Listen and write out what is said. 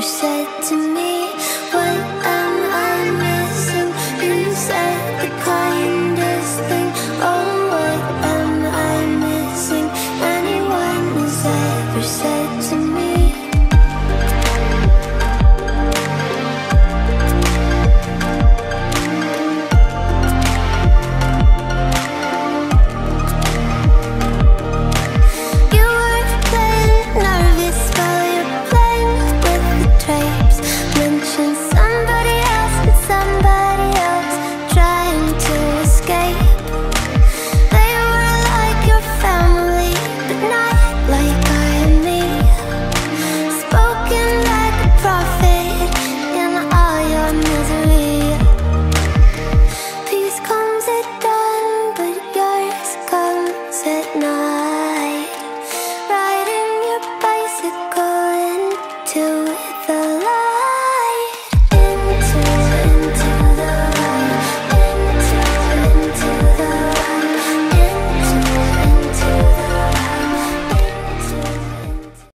You said to me, What to